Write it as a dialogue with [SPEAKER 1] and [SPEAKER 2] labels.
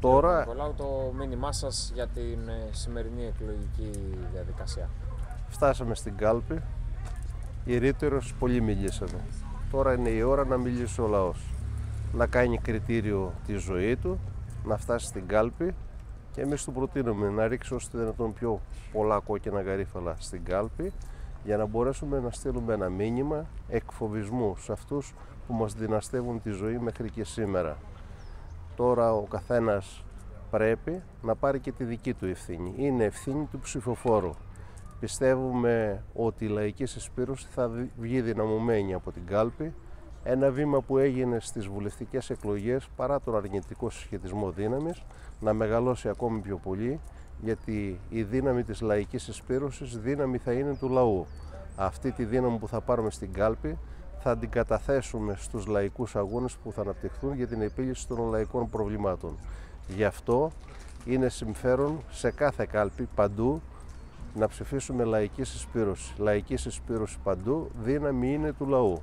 [SPEAKER 1] Τώρα...
[SPEAKER 2] Νικολάου, το μήνυμά σας για την ε, σημερινή εκλογική διαδικασία.
[SPEAKER 1] Φτάσαμε στην κάλπη. Ιερύτερος πολύ μιλήσαμε. Τώρα είναι η ώρα να μιλήσει ο λαός. Να κάνει κριτήριο τη ζωή του, να φτάσει στην κάλπη και εμείς του προτείνουμε να ρίξει όσο δυνατόν πιο πολλά κόκκινα γαρίφαλα στην κάλπη για να μπορέσουμε να στείλουμε ένα μήνυμα εκφοβισμού σε αυτούς που μας δυναστεύουν τη ζωή μέχρι και σήμερα. Τώρα ο καθένας πρέπει να πάρει και τη δική του ευθύνη. Είναι ευθύνη του ψηφοφόρου. Πιστεύουμε ότι η λαϊκή συσπήρωση θα βγει δυναμωμένη από την κάλπη. Ένα βήμα που έγινε στις βουλευτικές εκλογές παρά τον αρνητικό συσχετισμό δύναμης να μεγαλώσει ακόμη πιο πολύ γιατί η δύναμη της λαϊκής συσπήρωσης δύναμη θα είναι του λαού. Αυτή τη δύναμη που θα πάρουμε στην κάλπη θα την καταθέσουμε στους λαϊκούς αγώνες που θα αναπτυχθούν για την επίλυση των λαϊκών προβλημάτων. Γι' αυτό είναι συμφέρον σε κάθε κάλπη παντού να ψηφίσουμε λαϊκή συσπήρωση. Λαϊκή συσπήρωση παντού, δύναμη είναι του λαού.